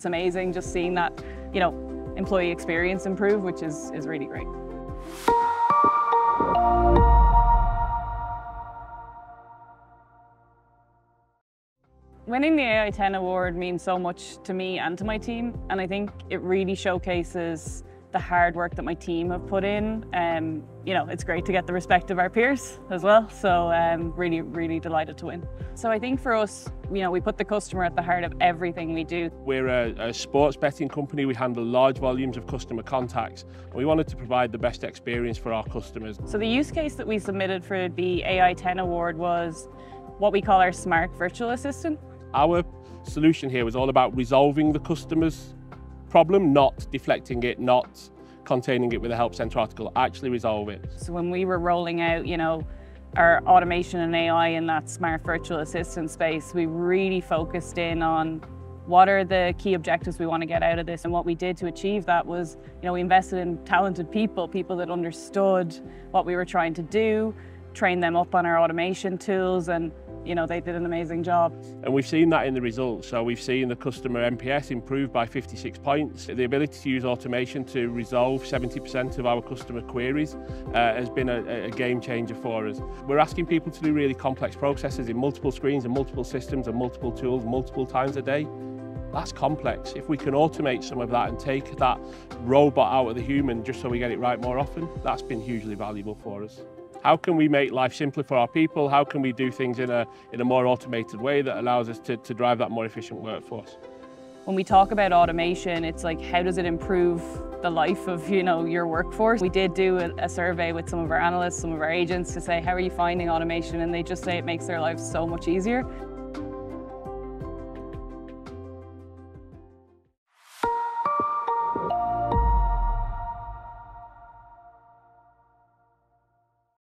It's amazing just seeing that, you know, employee experience improve, which is, is really great. Winning the AI 10 award means so much to me and to my team, and I think it really showcases the hard work that my team have put in. Um, you know, it's great to get the respect of our peers as well, so um, really, really delighted to win. So I think for us, you know, we put the customer at the heart of everything we do. We're a, a sports betting company, we handle large volumes of customer contacts, and we wanted to provide the best experience for our customers. So the use case that we submitted for the AI 10 award was what we call our smart virtual assistant. Our solution here was all about resolving the customer's problem, not deflecting it, not containing it with a help centre article, actually resolve it. So when we were rolling out, you know, our automation and AI in that smart virtual assistant space, we really focused in on what are the key objectives we want to get out of this and what we did to achieve that was you know we invested in talented people people that understood what we were trying to do trained them up on our automation tools and you know, they did an amazing job. And we've seen that in the results. So we've seen the customer NPS improve by 56 points. The ability to use automation to resolve 70% of our customer queries uh, has been a, a game changer for us. We're asking people to do really complex processes in multiple screens and multiple systems and multiple tools multiple times a day. That's complex. If we can automate some of that and take that robot out of the human just so we get it right more often, that's been hugely valuable for us. How can we make life simpler for our people? How can we do things in a, in a more automated way that allows us to, to drive that more efficient workforce? When we talk about automation, it's like how does it improve the life of you know your workforce? We did do a, a, survey with some of our analysts, some of our agents to say how are you finding automation and they just say it makes their lives so much easier.